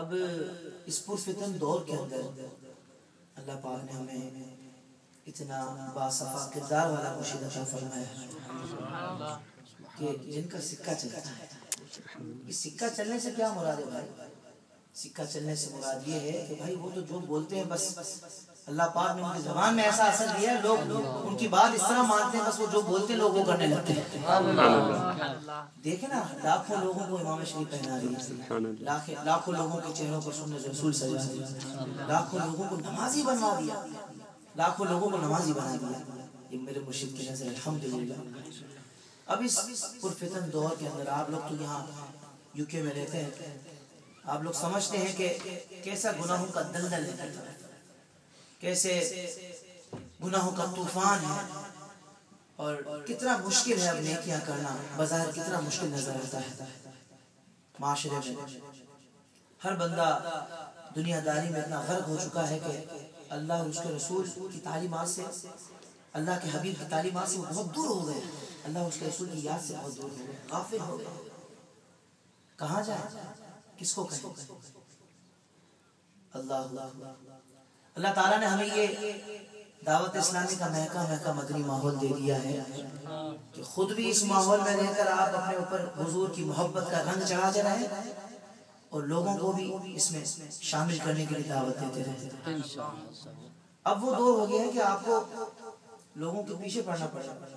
अब इस पुरफितन दौर के अंदर अल्लाह पाक ने हमें इतना बासफा किरदार वाला मुर्शिद अता फरमाया कि जिनका सिक्का चलता है। इस सिक्का चलने से क्या मुराद है भाई? सिक्का चलने से मुराद ये है कि भाई वो तो जो बोलते हैं बस अल्लाह पाक ने उनकी जबान में ऐसा असर दिया है लोग उनकी बात इस तरह मानते हैं, बस वो जो बोलते हैं, लोग वो करने लगते हैं। देखे ना, लाखों लोगों को इमाम शरीफ पहना दिया लाखे, लाखों लोगों के चेहरों पर सुनने रसूल सजा दिया लाखों लोगों को नमाजी बनवा दिया। लाखों लोगों को नमाजी बना दिया। ये मेरे मुर्शिद की नज़र, अल्हम्दुलिल्लाह। अब इस पुरफितन दौर के अंदर आप लोग तो यहाँ यूके में रहते हैं। आप लोग समझते हैं कि कैसा गुनाहों का दलदल है। कैसे गुनाहों का तूफ़ान है। और कितना मुश्किल है अब नेकियाँ करना, बाज़ार कितना मुश्किल नज़र आता है। माशरे में हर बंदा दुनियादारी में इतना गर्क हो चुका है कि अल्लाह और उसके रसूल की तालीमात से, अल्लाह के हबीब की तालीमात से बहुत दूर हो गए। अल्लाह उसके रसूल की याद से बहुत दूर हो गए। काफिर हो गए। कहाँ जाए? किसको कहें? अल्लाह। अल्लाह ताला ने हमें ये दावत इस्लामी का महका महका मदनी माहौल दे दिया है कि खुद भी इस माहौल में रहकर आप अपने ऊपर हुजूर की मोहब्बत का रंग चढ़ाते रहे और लोगों को भी इसमें शामिल करने के लिए दावत देते रहे। अब वो दौर हो गया है कि आपको लोगों के पीछे पड़ना पड़ेगा।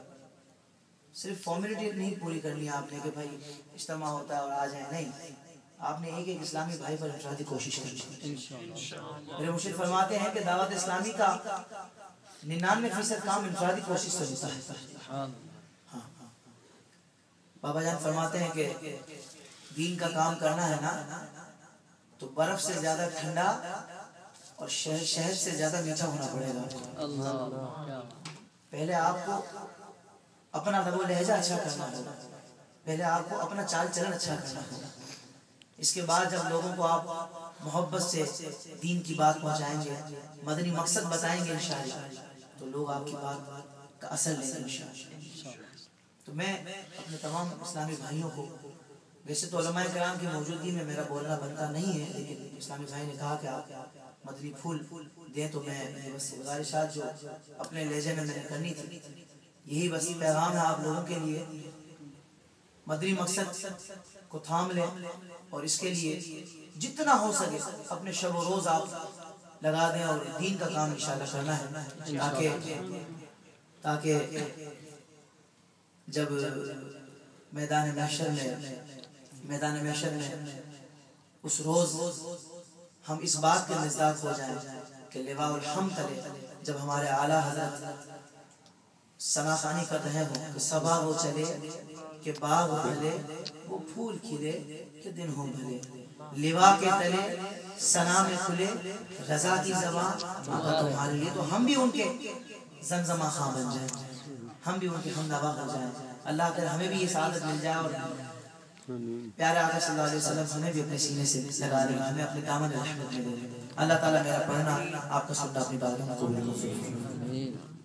सिर्फ़ फॉर्मेलिटी नहीं पूरी करनी आपने कि भाई इज्तम होता है और आ जाए। नहीं। आपने एक एक इस्लामी भाई पर इफरादी कोशिश करनी मेरे मुर्शिद फरमाते हैं कि दावत इस्लामी का निन्यानवे फ़ीसद काम इनफरादी कोशिश से होता है। हाँ, हाँ। बाबा जान फरमाते हैं कि दीन का काम करना है ना तो बर्फ़ से ज़्यादा ठंडा और शहर शहर से ज़्यादा मीठा होना पड़ेगा। पहले आपको अपना लहजा अच्छा करना होगा। पहले आपको अपना चाल चलन अच्छा करना होगा। इसके बाद जब लोगों को आप मोहब्बत से दीन की बात पहुंचाएँगे, मदनी मकसद बताएँगे इंशाल्लाह तो लोग आपकी बात का असर लेंगे तो मैं अपने तमाम इस्लामी भाइयों को, वैसे तो कराम की मौजूदगी में मेरा बोलना बनता नहीं है, लेकिन इस्लामी भाई ने कहा कि आप मदनी फूल दें तो मैं बस गुजारिशात जो अपने लहजे में मैंने करनी थी, यही बस पैगाम है आप लोगों के लिए। मदनी मकसद को थाम लें और इसके लिए जितना हो सके अपने शब रोज आप लगा दें और दीन का काम इंशाल्लाह करना है। ताकि ताकि जब मैदान महशर में मैदान महशर में उस रोज हम इस बात के मिजाज हो जाए कि लेवा हम तले जब हमारे आला हज़रत सनाखानी कर रहे हो कि सबा वो चले कि बाग भले वो फूल खिले, के दिन हो भले। लिवा के तले सना में खुले, रजा की जबान तुम्हारे लिए तो हम भी उनके जमजमा खां बन जाए। हम भी उनके हम नवा हो जाए। अल्लाह कर हमें भी ये सादत मिल जाए और प्यारे आका सल्लल्लाहु अलैहि वसल्लम हमें भी अपने सीने से लगा दे, हमें अपने दामन रहमत में दे अल्लाह ताला मेरा पढ़ना आपका सुनना अपनी बात में कबूल करें।